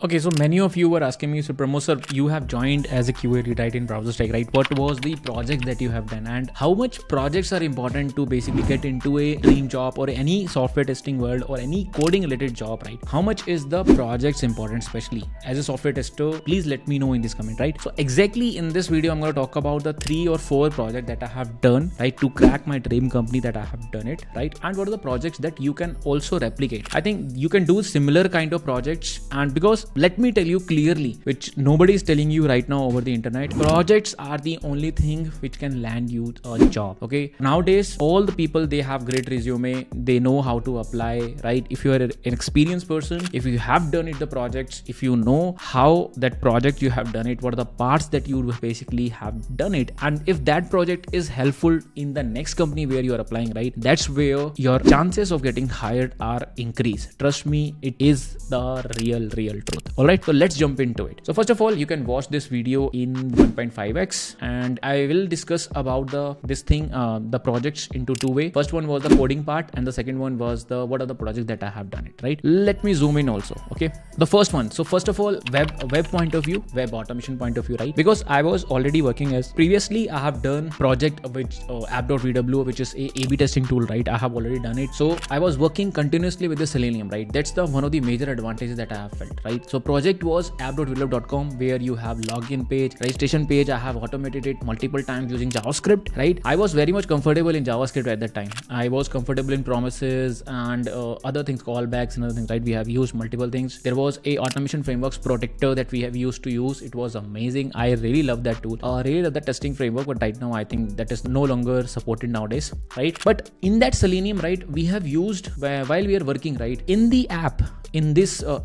Okay, so many of you were asking me, so Pramod sir, you have joined as a QA rewrite in BrowserStack, right? What was the project that you have done, and how much projects are important to basically get into a dream job or any software testing world or any coding related job, right? How much is the projects important, especially as a software tester? Please let me know in this comment, right? So exactly in this video, I'm going to talk about the three or four projects that I have done, right, to crack my dream company that I have done it, right? And what are the projects that you can also replicate? I think you can do similar kind of projects, and because let me tell you clearly, which nobody is telling you right now over the internet, projects are the only thing which can land you a job. Okay. Nowadays, all the people they have great resume, they know how to apply, right? If you are an experienced person, if you have done it, the projects, if you know how that project you have done it, what are the parts that you basically have done it, and if that project is helpful in the next company where you are applying, right? That's where your chances of getting hired are increased. Trust me, it is the real, real truth. All right right so let's jump into it. So first of all you can watch this video in 1.5x and i will discuss about the this thing uh, the projects into two way. First one was the coding part and the second one was the what are the projects that i have done it right? Let me zoom in also okay? The first one. So first of all web web point of view web automation point of view right? Because i was already working as previously i have done project which uh, app.vwo which is a A-B testing tool right? I have already done it. So i was working continuously with the selenium right? That's the one of the major advantages that i have felt right so project was app.vwo.com where you have login page, registration page. I have automated it multiple times using JavaScript, right? I was very much comfortable in JavaScript at that time. I was comfortable in promises and uh, other things, callbacks and other things, right? We have used multiple things. There was a automation frameworks Protractor that we have used to use. It was amazing. I really love that tool. I uh, really love the testing framework, but right now I think that is no longer supported nowadays, right? But in that Selenium, right, we have used while we are working, right, in the app, in this uh,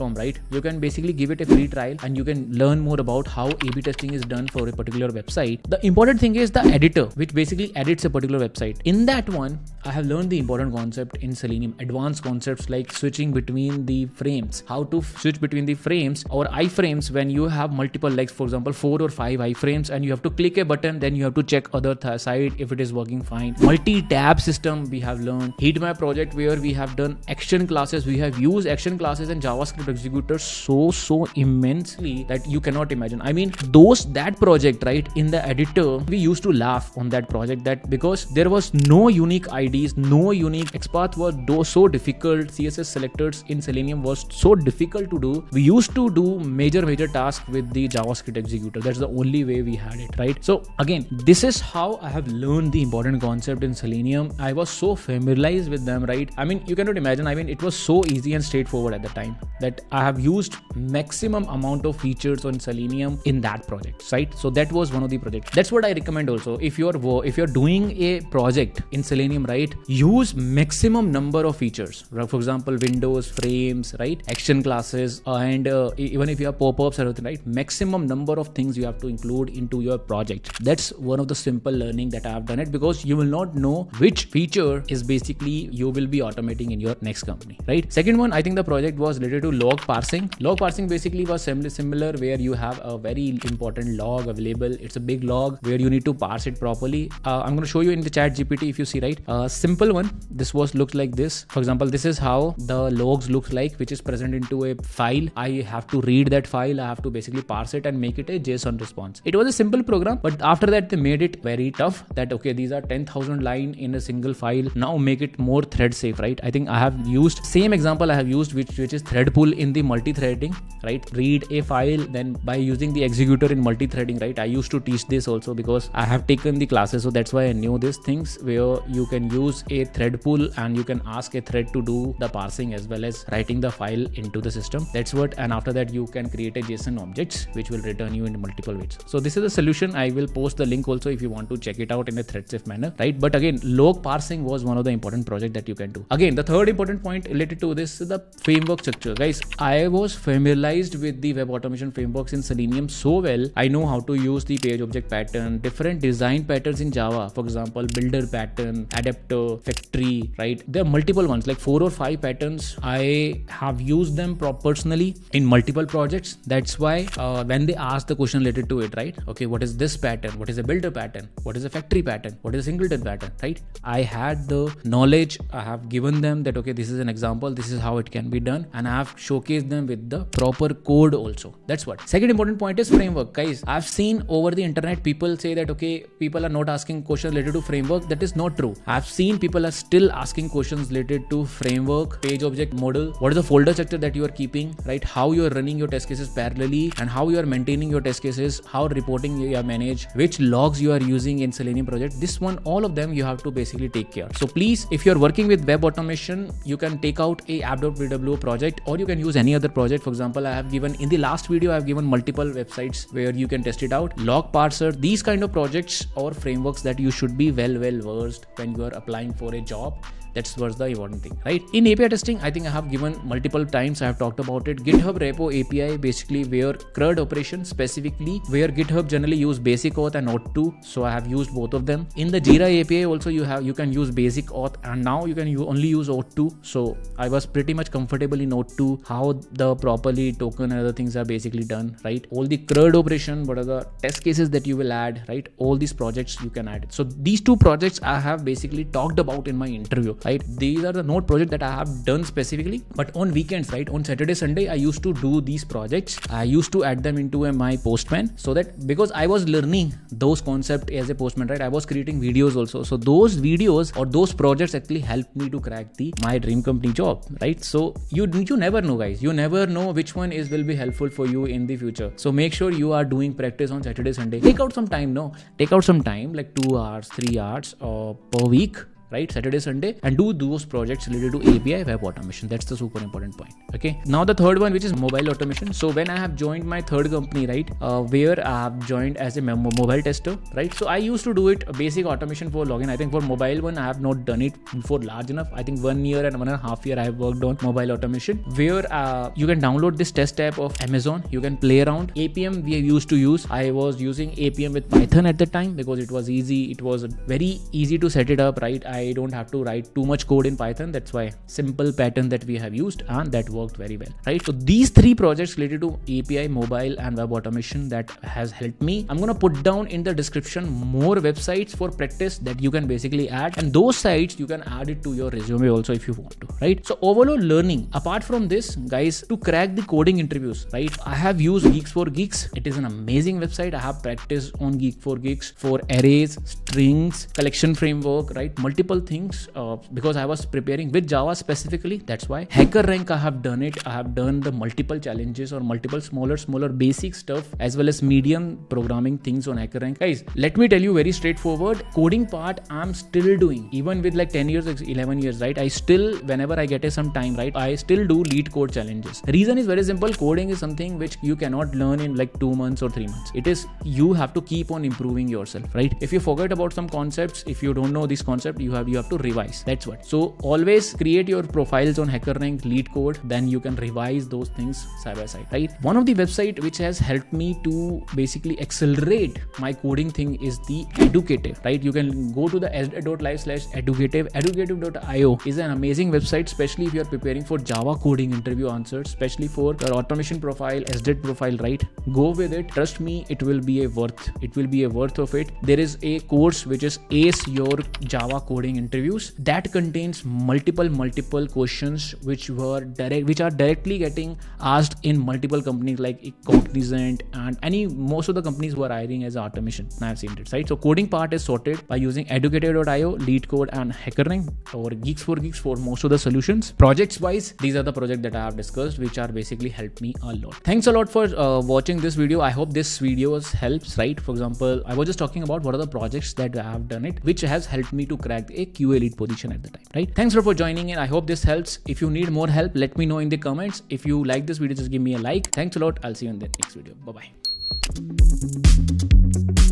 right? right? You can basically give it a free trial and you can learn more about how a b testing is done for a particular website. The important thing is the editor which basically edits a particular website. In that one i have learned the important concept in selenium advanced concepts like switching between the frames. How to switch between the frames or iframes when you have multiple legs for example four or five iframes and you have to click a button then you have to check other th- side if it is working fine. Multi-tab system we have learned. Heat map project where we have done action classes. We have used action classes and javascript execute contributor so so immensely that you cannot imagine. I mean those that project right in the editor we used to laugh on that project that because there was no unique ids no unique XPath were so difficult. Css selectors in selenium was so difficult to do. We used to do major major tasks with the javascript executor. That's the only way we had it right? So again this is how i have learned the important concept in selenium. I was so familiarized with them right? I mean you cannot imagine. I mean it was so easy and straightforward at the time that i have used maximum amount of features on selenium in that project right? So that was one of the projects. That's what i recommend also. If you're if you're doing a project in selenium right use maximum number of features. For example windows frames right? Action classes and uh, even if you have pop-ups or anything right? Maximum number of things you have to include into your project. That's one of the simple learning that i have done it because you will not know which feature is basically you will be automating in your next company right? Second one i think the project was related to log parsing. Log parsing basically was similar where you have a very important log available. It's a big log where you need to parse it properly. Uh, I'm going to show you in the chat GPT if you see right. Uh, simple one. This was looks like this. For example, this is how the logs looks like, which is present into a file. I have to read that file. I have to basically parse it and make it a JSON response. It was a simple program, but after that they made it very tough. That okay, these are 10,000 line in a single file. Now make it more thread safe, right? I think I have used same example I have used, which which is thread pool in the multi-threading right? Read a file then by using the executor in multi-threading right? I used to teach this also because i have taken the classes so that's why i knew these things where you can use a thread pool and you can ask a thread to do the parsing as well as writing the file into the system. That's what and after that you can create a json objects which will return you in multiple ways. So this is the solution. I will post the link also if you want to check it out in a thread safe manner right? But again log parsing was one of the important project that you can do. Again the third important point related to this is the framework structure guys i was familiarized with the web automation frameworks in Selenium so well, I know how to use the page object pattern, different design patterns in Java, for example, builder pattern, adapter, factory, right? There are multiple ones, like four or five patterns. I have used them personally in multiple projects. That's why uh, when they ask the question related to it, right? Okay, what is this pattern? What is a builder pattern? What is a factory pattern? What is a singleton pattern, right? I had the knowledge, I have given them that, okay, this is an example, this is how it can be done, and I have showcase them with the proper code also. That's what. Second important point is framework. Guys, I've seen over the internet people say that okay, people are not asking questions related to framework. That is not true. I've seen people are still asking questions related to framework, page object model, what is the folder structure that you are keeping, right? How you are running your test cases parallelly, and how you are maintaining your test cases, how reporting you are managed, which logs you are using in Selenium project. This one, all of them you have to basically take care. So please, if you're working with web automation, you can take out a app.vwo project or you can use any other project. For example, I have given in the last video, I have given multiple websites where you can test it out. Log parser, these kind of projects or frameworks that you should be well, well versed when you are applying for a job that's was the important thing right? In api testing i think i have given multiple times i have talked about it. Github repo api basically where crud operation specifically where github generally use basic auth and OAuth2 so i have used both of them. In the jira api also you have you can use basic auth and now you can only use OAuth2 so i was pretty much comfortable in OAuth2 how the properly token and other things are basically done right? All the crud operation what are the test cases that you will add right? All these projects you can add. So these two projects i have basically talked about in my interview right? These are the node project that i have done specifically but on weekends right? On saturday sunday i used to do these projects. I used to add them into my postman so that because i was learning those concepts as a postman right? I was creating videos also. So those videos or those projects actually helped me to crack the my dream company job right? So you you never know guys. You never know which one is will be helpful for you in the future. So make sure you are doing practice on saturday sunday. Take out some time no? Take out some time like two hours three hours uh, per week right? Saturday sunday and do those projects related to api web automation. That's the super important point okay? Now the third one which is mobile automation. So when i have joined my third company right uh, where i have joined as a mobile tester right? So i used to do it basic automation for login. I think for mobile one i have not done it for large enough. I think one year and one and a half year i have worked on mobile automation where uh, you can download this test app of amazon. You can play around. Appium we used to use. I was using Appium with python at the time because it was easy. It was very easy to set it up right? I I don't have to write too much code in Python. That's why simple pattern that we have used and that worked very well, right? So these three projects related to API, mobile and web automation that has helped me. I'm going to put down in the description more websites for practice that you can basically add and those sites you can add it to your resume also if you want to, right? So overall learning, apart from this guys, to crack the coding interviews, right? I have used Geeks for Geeks. It is an amazing website. I have practiced on Geek for Geeks for arrays, strings, collection framework, right? Multiple multiple things uh, because I was preparing with Java specifically. That's why Hacker Rank I have done it. I have done the multiple challenges or multiple smaller, smaller basic stuff as well as medium programming things on Hacker Rank. Guys, let me tell you very straightforward. Coding part I'm still doing even with like 10 years, 11 years, right? I still whenever I get a some time, right? I still do LeetCode challenges. Reason is very simple. Coding is something which you cannot learn in like two months or three months. It is you have to keep on improving yourself, right? If you forget about some concepts, if you don't know this concept, you have you have to revise. That's what. So always create your profiles on HackerRank LeetCode then you can revise those things side by side right? One of the website which has helped me to basically accelerate my coding thing is the educative right? You can go to the sdet.live slash educative. Educative.io is an amazing website especially if you're preparing for java coding interview answers especially for your automation profile sdet profile right? Go with it. Trust me it will be a worth it will be a worth of it. There is a course which is ace your java coding interviews that contains multiple multiple questions which were direct which are directly getting asked in multiple companies like cognizant and any most of the companies who are hiring as automation. I've seen it right? So coding part is sorted by using educative.io LeetCode and HackerRank or geeks for geeks for most of the solutions. Projects wise these are the projects that i have discussed which are basically helped me a lot. Thanks a lot for uh, watching this video. I hope this video helps right? For example i was just talking about what are the projects that i have done it which has helped me to crack a QA lead position at the time, right? Thanks for joining in. I hope this helps. If you need more help, let me know in the comments. If you like this video, just give me a like. Thanks a lot. I'll see you in the next video. Bye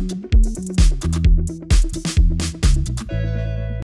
bye.